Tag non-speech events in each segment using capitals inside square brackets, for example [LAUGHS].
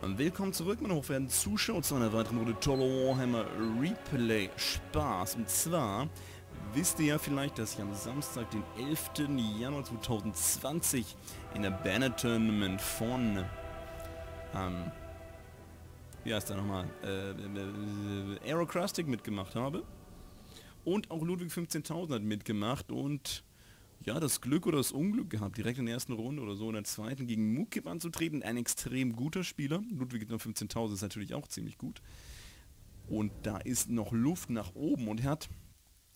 Willkommen zurück, meine hochwertigen Zuschauer, zu einer weiteren Runde Total Warhammer Replay Spaß. Und zwar wisst ihr ja vielleicht, dass ich am Samstag, den 11. Januar 2020 in der Banner-Tournament von, ähm, wie heißt der nochmal, äh, äh, Aerocrustic mitgemacht habe. Und auch Ludwig 15.000 hat mitgemacht und ja, das Glück oder das Unglück gehabt, direkt in der ersten Runde oder so in der zweiten gegen Mukib anzutreten. Ein extrem guter Spieler. Ludwig 15.000 ist natürlich auch ziemlich gut. Und da ist noch Luft nach oben und er hat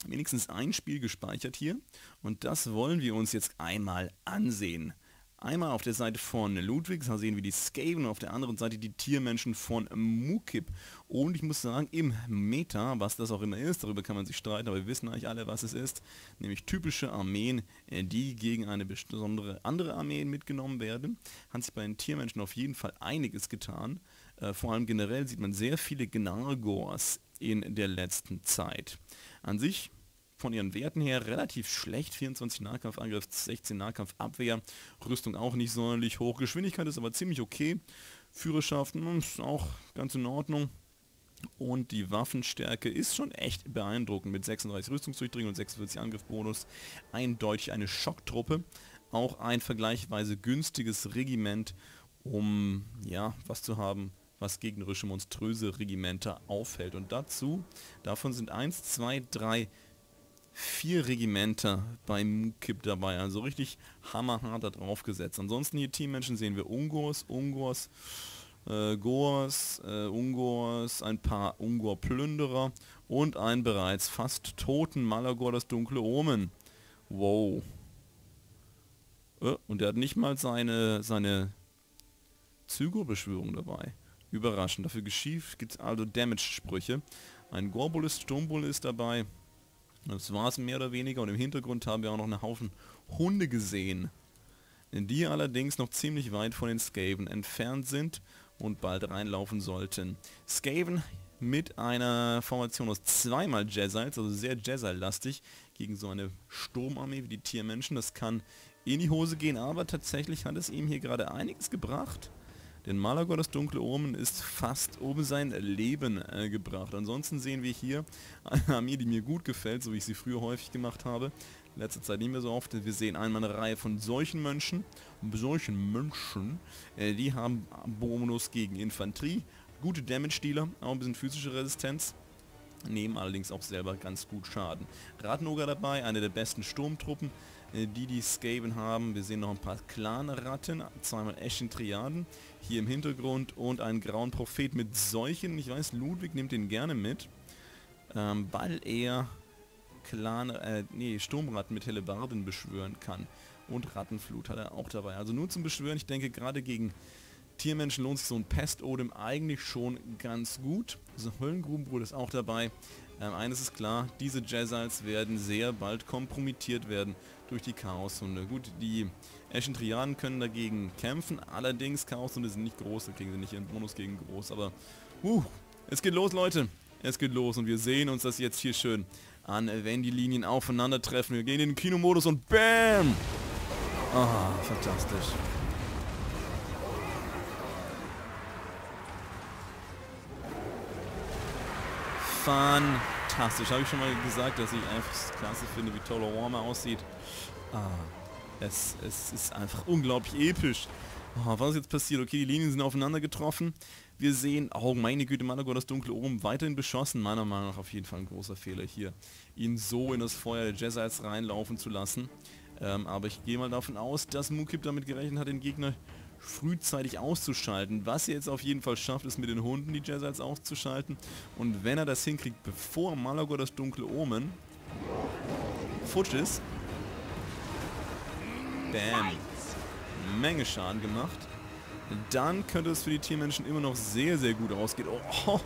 wenigstens ein Spiel gespeichert hier. Und das wollen wir uns jetzt einmal ansehen. Einmal auf der Seite von Ludwig, da sehen wir die Skaven, auf der anderen Seite die Tiermenschen von Mukib. Und ich muss sagen, im Meta, was das auch immer ist, darüber kann man sich streiten, aber wir wissen eigentlich alle, was es ist, nämlich typische Armeen, äh, die gegen eine besondere andere Armee mitgenommen werden, hat sich bei den Tiermenschen auf jeden Fall einiges getan. Äh, vor allem generell sieht man sehr viele Gnargors in der letzten Zeit. An sich von ihren Werten her relativ schlecht. 24 Nahkampfangriff, 16 Nahkampfabwehr, Rüstung auch nicht sonderlich hoch. Geschwindigkeit ist aber ziemlich okay. Führerschaften hm, ist auch ganz in Ordnung. Und die Waffenstärke ist schon echt beeindruckend mit 36 Rüstungsdurchdringung und 46 Angriffbonus. Eindeutig eine Schocktruppe. Auch ein vergleichsweise günstiges Regiment, um ja was zu haben, was gegnerische monströse Regimenter aufhält. Und dazu, davon sind 1, 2, 3, vier Regimenter beim Mukib dabei, also richtig hammerhart da drauf gesetzt. Ansonsten hier Teammenschen sehen wir Ungors, Ungors, äh, Gors, äh, Ungors, ein paar Ungor-Plünderer und einen bereits fast toten Malagor, das dunkle Omen. Wow. Äh, und er hat nicht mal seine, seine Zygo-Beschwörung dabei. Überraschend. Dafür geschieft gibt es also Damage-Sprüche. Ein Gorbulist, Sturmbull ist dabei. Das war es mehr oder weniger und im Hintergrund haben wir auch noch einen Haufen Hunde gesehen. Die allerdings noch ziemlich weit von den Skaven entfernt sind und bald reinlaufen sollten. Skaven mit einer Formation aus zweimal Jeziles, also sehr Jezile-lastig, gegen so eine Sturmarmee wie die Tiermenschen. Das kann in die Hose gehen, aber tatsächlich hat es ihm hier gerade einiges gebracht. Denn Malagor, das dunkle Omen, ist fast um sein Leben äh, gebracht. Ansonsten sehen wir hier eine Armee, die mir gut gefällt, so wie ich sie früher häufig gemacht habe. Letzte Zeit nicht mehr so oft. Wir sehen einmal eine Reihe von solchen Mönchen. Solchen Mönchen, äh, die haben Bonus gegen Infanterie, gute Damage-Dealer, auch ein bisschen physische Resistenz nehmen allerdings auch selber ganz gut Schaden. Ratenoger dabei, eine der besten Sturmtruppen, die die Skaven haben. Wir sehen noch ein paar Clan-Ratten, zweimal Eschen-Triaden hier im Hintergrund und einen grauen Prophet mit Seuchen. Ich weiß, Ludwig nimmt den gerne mit, ähm, weil er Clan, äh, nee, Sturmratten mit Hellebarden beschwören kann. Und Rattenflut hat er auch dabei. Also nur zum Beschwören, ich denke gerade gegen Tiermenschen lohnt sich so ein Pest-Odem eigentlich schon ganz gut. Also Höllengrubenbrut ist auch dabei. Ähm, eines ist klar, diese Jeziles werden sehr bald kompromittiert werden durch die Chaoshunde. Gut, die Eschentriaden können dagegen kämpfen, allerdings Chaoshunde sind nicht groß, da kriegen sie nicht ihren Bonus gegen groß, aber uh, es geht los, Leute. Es geht los und wir sehen uns das jetzt hier schön an, wenn die Linien aufeinandertreffen. Wir gehen in den Kinomodus und BAM! Ah, fantastisch. Fantastisch. Habe ich schon mal gesagt, dass ich einfach klasse finde, wie Total Warmer aussieht. Ah, es, es ist einfach unglaublich episch. Oh, was ist jetzt passiert? Okay, die Linien sind aufeinander getroffen. Wir sehen, oh meine Güte, Malagor, das dunkle Oben, weiterhin beschossen. Meiner Meinung nach auf jeden Fall ein großer Fehler hier, ihn so in das Feuer der Jezites reinlaufen zu lassen. Ähm, aber ich gehe mal davon aus, dass Mukib damit gerechnet hat, den Gegner frühzeitig auszuschalten. Was er jetzt auf jeden Fall schafft, ist mit den Hunden die Jezites auszuschalten. Und wenn er das hinkriegt, bevor Malagor das dunkle Omen futsch ist, bam, Menge Schaden gemacht, dann könnte es für die Tiermenschen immer noch sehr, sehr gut ausgehen.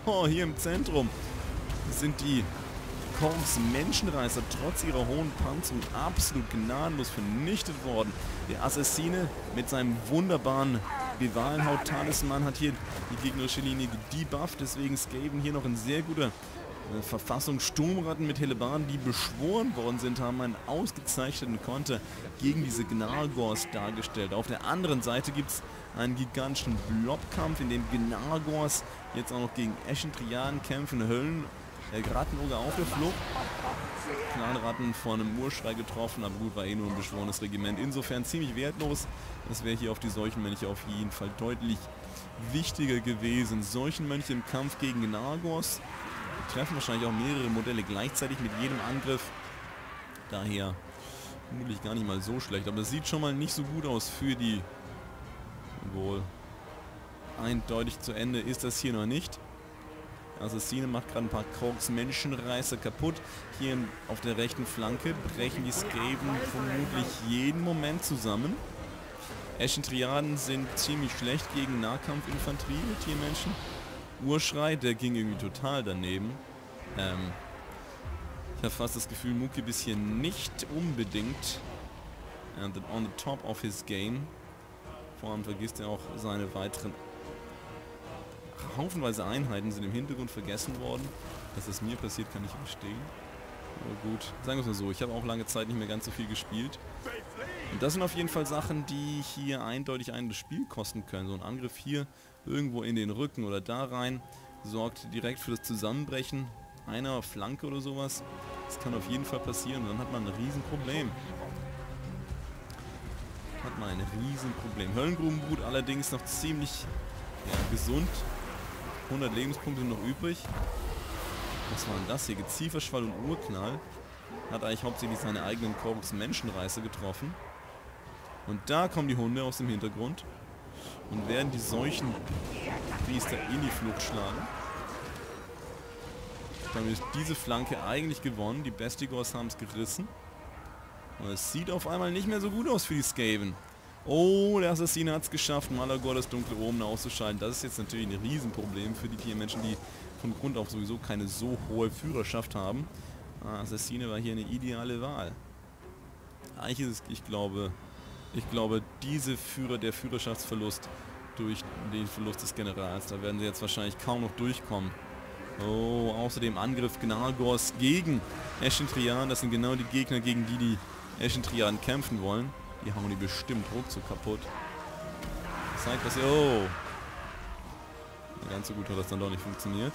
Oh, [LAUGHS] hier im Zentrum sind die Korps Menschenreißer trotz ihrer hohen Panzerung absolut gnadenlos vernichtet worden. Der Assassine mit seinem wunderbaren Rivalenhaut Talisman hat hier die gegnerische Linie gedebufft, deswegen Skaven hier noch in sehr guter äh, Verfassung Sturmratten mit Hellebarden, die beschworen worden sind, haben einen ausgezeichneten Konter gegen diese Gnargors dargestellt. Auf der anderen Seite gibt es einen gigantischen Blobkampf, in dem Gnargors jetzt auch noch gegen Eschentriaden kämpfen, Höllen, äh, Rattenoger auf der Flucht. Clanratten von einem Urschrei getroffen, aber gut, war eh nur ein beschworenes Regiment. Insofern ziemlich wertlos. Das wäre hier auf die Seuchenmönche auf jeden Fall deutlich wichtiger gewesen. Seuchenmönche im Kampf gegen Gnargors treffen wahrscheinlich auch mehrere Modelle gleichzeitig mit jedem Angriff. Daher vermutlich gar nicht mal so schlecht. Aber das sieht schon mal nicht so gut aus für die... Wohl. Eindeutig zu Ende ist das hier noch nicht. Assassine macht gerade ein paar Krogs Menschenreißer kaputt. Hier auf der rechten Flanke brechen die Skaven vermutlich jeden Moment zusammen. Eschentriaden sind ziemlich schlecht gegen Nahkampfinfanterie mit Tiermenschen. Urschrei, der ging irgendwie total daneben. Ähm, ich habe fast das Gefühl, Muki ist hier nicht unbedingt on the top of his game. Vor allem vergisst er auch seine weiteren haufenweise Einheiten sind im Hintergrund vergessen worden. Dass es mir passiert, kann ich verstehen. Aber gut, sagen wir es mal so, ich habe auch lange Zeit nicht mehr ganz so viel gespielt. Und das sind auf jeden Fall Sachen, die hier eindeutig das Spiel kosten können. So ein Angriff hier irgendwo in den Rücken oder da rein sorgt direkt für das Zusammenbrechen einer Flanke oder sowas. Das kann auf jeden Fall passieren und dann hat man ein Riesenproblem. Hat man ein Riesenproblem. Höllengrubenbrut allerdings noch ziemlich ja, gesund. 100 Lebenspunkte noch übrig. Was war denn das hier? Gezieferschwall und Urknall. Hat eigentlich hauptsächlich seine eigenen Korps Menschenreißer getroffen. Und da kommen die Hunde aus dem Hintergrund und werden die Seuchenpriester in die Flucht schlagen. Damit ist diese Flanke eigentlich gewonnen. Die Bestigors haben es gerissen. Und es sieht auf einmal nicht mehr so gut aus für die Skaven. Oh, der Assassine hat es geschafft, Malagor das dunkle Omen auszuschalten. Das ist jetzt natürlich ein Riesenproblem für die Tiermenschen, die von Grund auf sowieso keine so hohe Führerschaft haben. Ah, Assassine war hier eine ideale Wahl. Eigentlich ist es, ich glaube, ich glaube, diese Führer, der Führerschaftsverlust durch den Verlust des Generals, da werden sie jetzt wahrscheinlich kaum noch durchkommen. Oh, außerdem Angriff Gnargors gegen Eschentrian. Das sind genau die Gegner, gegen die die Eschentriaden kämpfen wollen. Die hauen die bestimmt ruckzuck kaputt. Das zeigt, sie... Oh! Ganz so gut hat das dann doch nicht funktioniert.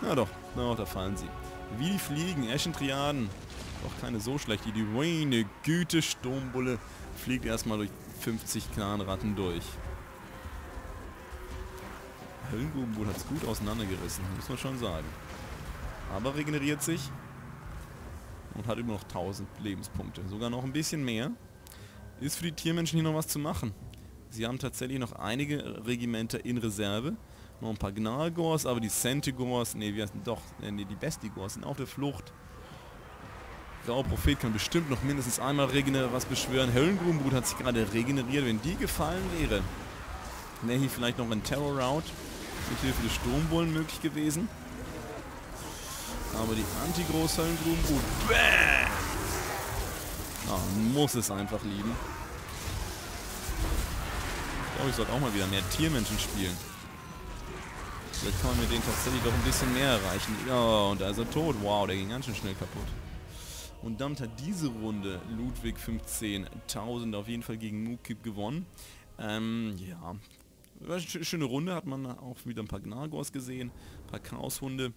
Na doch, na da fallen sie. Wie die fliegen, Eschentriaden. Doch keine so schlecht. Die Wayne Güte Sturmbulle fliegt erstmal durch 50 Clanratten durch. Höllengrubenbull hat es gut auseinandergerissen, muss man schon sagen. Aber regeneriert sich und hat immer noch 1000 Lebenspunkte. Sogar noch ein bisschen mehr ist für die Tiermenschen hier noch was zu machen. Sie haben tatsächlich noch einige Regimenter in Reserve. Noch ein paar Gnargors, aber die Centigors, ne, wie heißt doch, nee, die Bestigors sind auf der Flucht. Grauer Prophet kann bestimmt noch mindestens einmal was beschwören. Höllengrubenbrut hat sich gerade regeneriert. Wenn die gefallen wäre, wäre hier vielleicht noch ein Terror Route mit Hilfe des Sturmbullen möglich gewesen. Aber die Anti-Groß-Höllengrunenbrut, bäh! Ah, muss es einfach lieben. Ich glaube, ich sollte auch mal wieder mehr Tiermenschen spielen. Vielleicht kann man mit denen tatsächlich doch ein bisschen mehr erreichen. Ja, und da ist er tot. Wow, der ging ganz schön schnell kaputt. Und damit hat diese Runde Ludwig 15.000 auf jeden Fall gegen Mukib gewonnen. Ähm, ja, schöne Runde, hat man auch wieder ein paar Gnagors gesehen, ein paar Chaoshunde.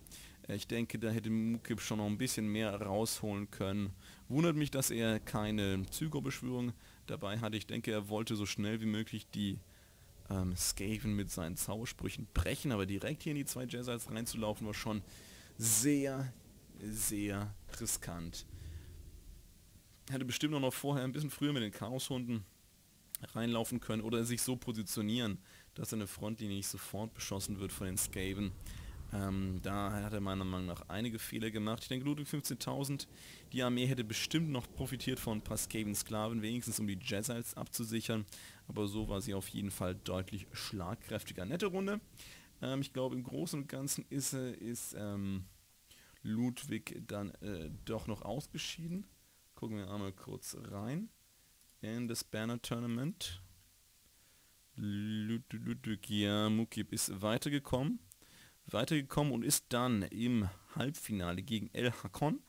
Ich denke, da hätte Mukib schon noch ein bisschen mehr rausholen können. Wundert mich, dass er keine Zygo-Beschwörung dabei hatte. Ich denke, er wollte so schnell wie möglich die ähm, Skaven mit seinen Zaubersprüchen brechen, aber direkt hier in die zwei Jezals reinzulaufen war schon sehr, sehr riskant. Hätte bestimmt auch noch vorher ein bisschen früher mit den Chaoshunden reinlaufen können oder sich so positionieren, dass seine Frontlinie nicht sofort beschossen wird von den Skaven. Ähm, da hat er meiner Meinung nach einige Fehler gemacht. Ich denke, Ludwig 15.000, die Armee hätte bestimmt noch profitiert von ein paar Skaven-Sklaven, wenigstens um die Jezals abzusichern. Aber so war sie auf jeden Fall deutlich schlagkräftiger. Nette Runde. Ähm, ich glaube, im Großen und Ganzen ist, äh, ist ähm, Ludwig dann äh, doch noch ausgeschieden. Gucken wir einmal kurz rein in das Banner Tournament. Ludwig Mukib ist weitergekommen weitergekommen und ist dann im Halbfinale gegen El Hakon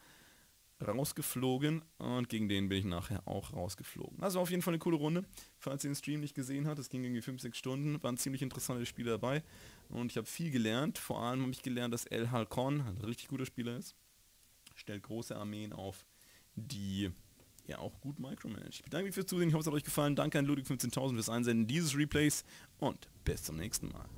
rausgeflogen und gegen den bin ich nachher auch rausgeflogen. Also auf jeden Fall eine coole Runde. Falls ihr den Stream nicht gesehen habt, es ging irgendwie 5-6 Stunden, waren ziemlich interessante Spiele dabei und ich habe viel gelernt. Vor allem habe ich gelernt, dass El Halcon ein richtig guter Spieler ist. Stellt große Armeen auf, die ja auch gut micromanage. Ich bedanke mich fürs Zusehen, ich hoffe es hat euch gefallen. Danke an Ludwig 15.000 fürs Einsenden dieses Replays und bis zum nächsten Mal.